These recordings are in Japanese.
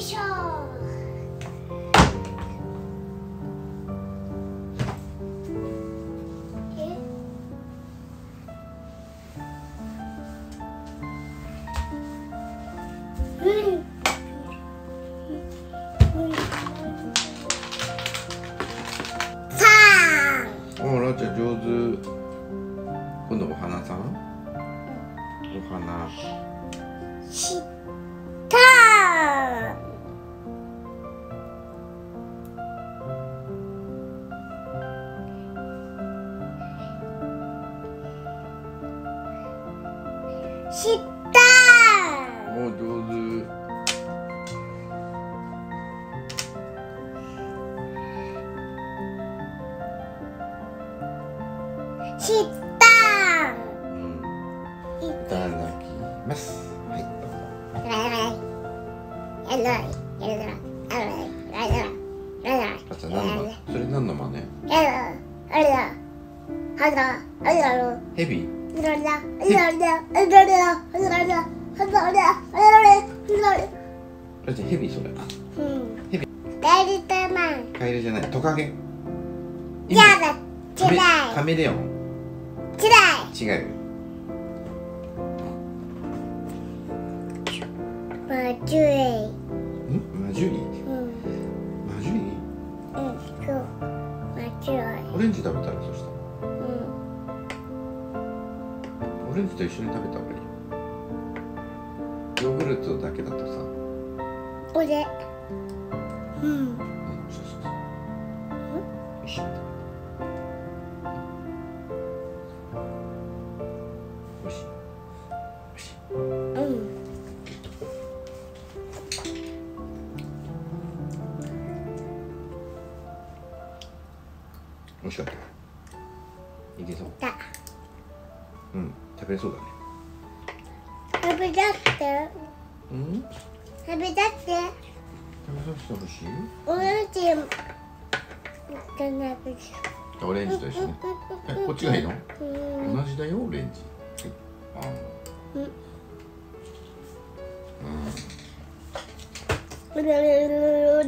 しょ上手したいただきますはいあじゃあ何のそれ何の真似ヘビじゃあヘビそれ。カエルじゃないトカゲ今カメカメレオン違うよ。ん？マジュリマジュリオレンジ食べたらそした。らオレンジと一緒に食べた方がいいヨーグルトだけだとさ。俺。うん。ううそうそう一緒に食べた。おいしいおいしいうん美味しかった。いけそうだうん。食べれそうだね。食べだってうん？食べだって？食べさせてほしい？オレンジオレンジと一緒にえこっちがいいの？うん。同じだよオレンジ。はいあうん。うん。うるる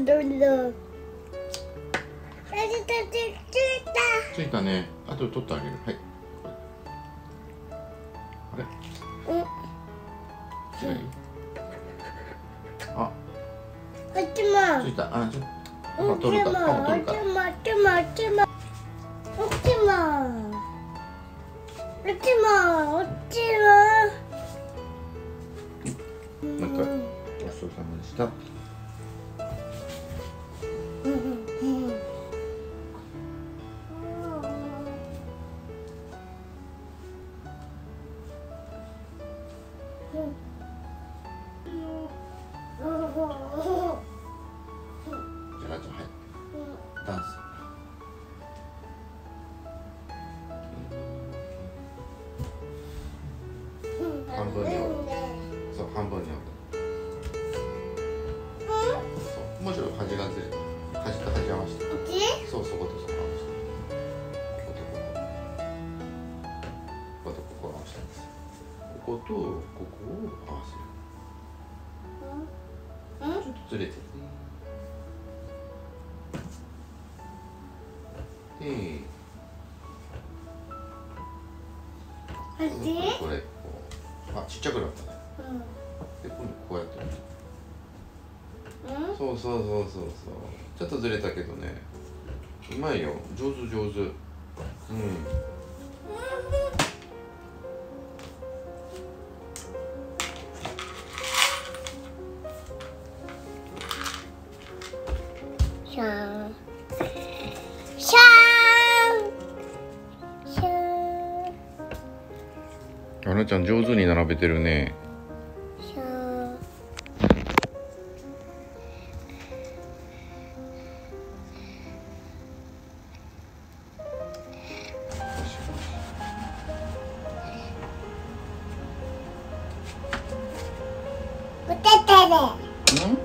るるついたねあと取ってあげるはいあれたうんついた。あちょパパ取るからパパ取るかちもこっちもこっちもこっちも。こっちももう一回ごちそうさまでしたラチョはいダンス。半分に折る。そう半分に折る。そう。もうちょっと端がずれて端と端合わせて。そうそことそこ合わせて。こことこここことここ合わせてます。こことここを合わせる。ちょっとずれてるねでこれこう。あちっちゃくなったね。で今度こうやって。やるそうそうそうそうそう。ちょっとずれたけどね。うまいよ。上手上手。うん。シャー。ンシャーンあなちゃん上手に並べてるね。うん？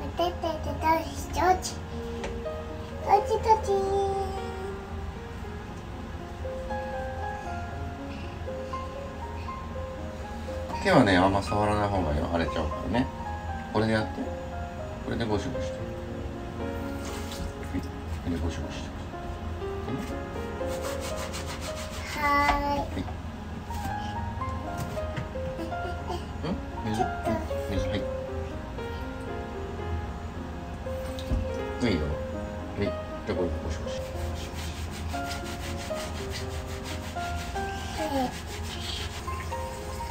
おててでどしどっちどっちどっち手はねあんま触らない方がいいよ荒れちゃうからね。これでやって。これでゴシゴシして。はい。これでゴシゴシして。はーい。はいうん。水。うん水。はい。いいよはい。じゃこれゴシゴシ。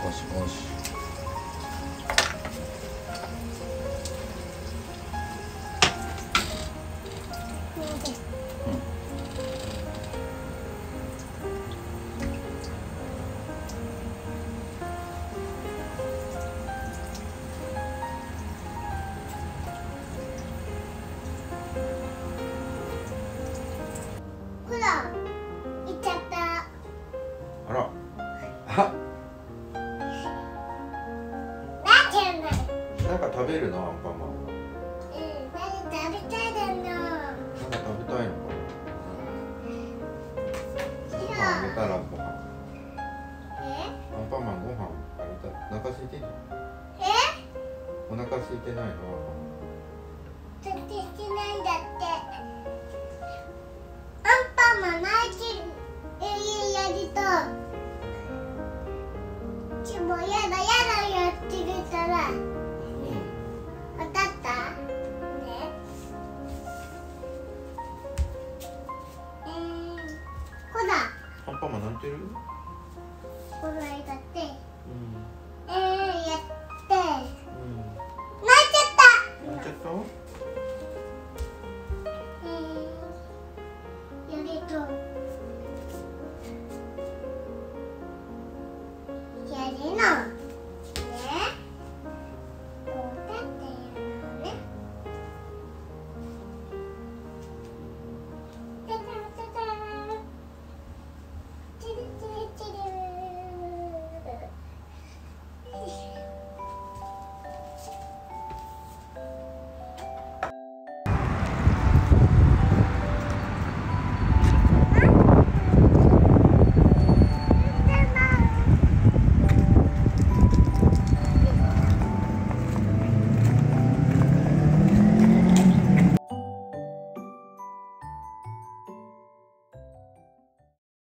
シゴシよし。たらご飯。え？アンパンマンご飯。あげたらお腹空いてんの？え？お腹空いてないの？だってないんだって。アンパンマン泣いてるえやりと。ちもやだマ泣いてる？この間って